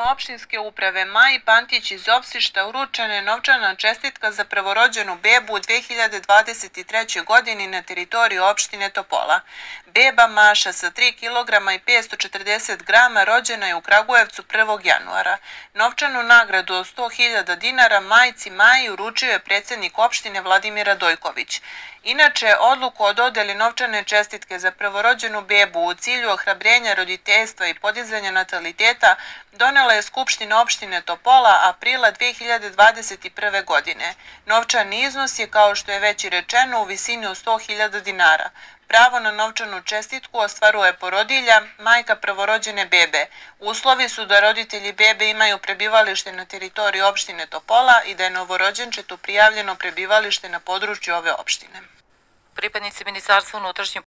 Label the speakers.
Speaker 1: službama opštinske uprave Maji Pantić iz Opsišta uručena je novčana čestitka za prvorođenu bebu u 2023. godini na teritoriju opštine Topola. Beba Maša sa 3 kg i 540 g rođena je u Kragujevcu 1. januara. Novčanu nagradu od 100.000 dinara majci Maji uručio je predsjednik opštine Vladimira Dojković. Inače, odluku o dodeli novčane čestitke za prvorođenu bebu u cilju ohrabrenja roditeljstva i podizanja nataliteta donela je Skupština opštine Topola aprila 2021. godine. Novčani iznos je, kao što je već i rečeno, u visini od 100.000 dinara. Pravo na novčanu čestitku ostvaruje porodilja, majka prvorođene bebe. Uslovi su da roditelji bebe imaju prebivalište na teritoriji opštine Topola i da je novorođenčetu prijavljeno prebivalište na području ove opštine.
Speaker 2: Pripadnici Ministarstva unutrašnjih